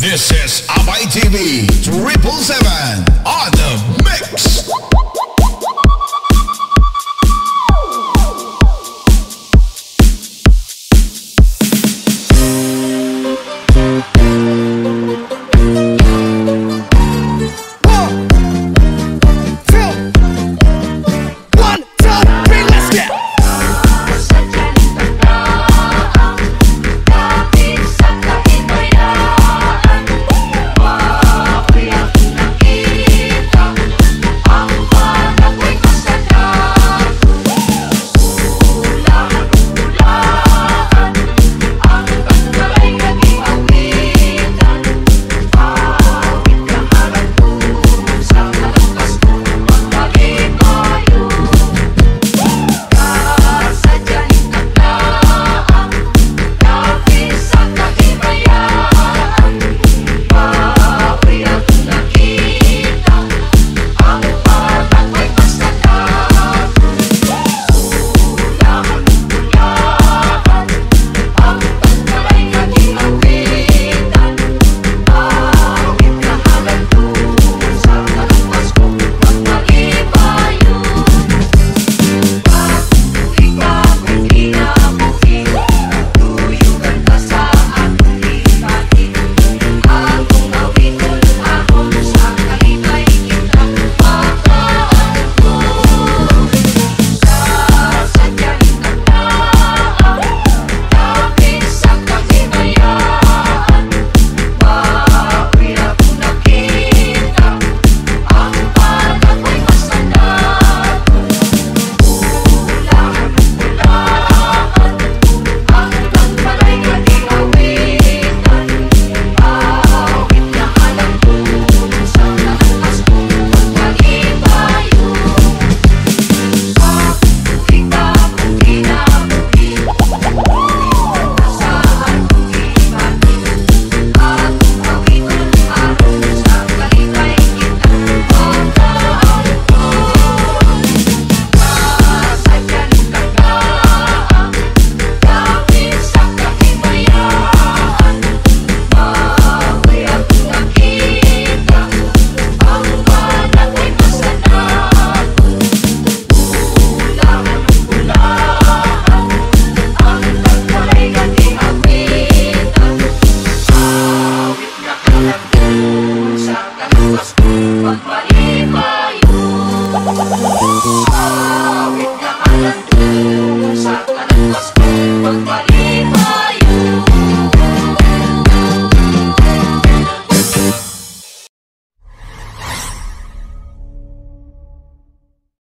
This is Abai TV 777 on the mix.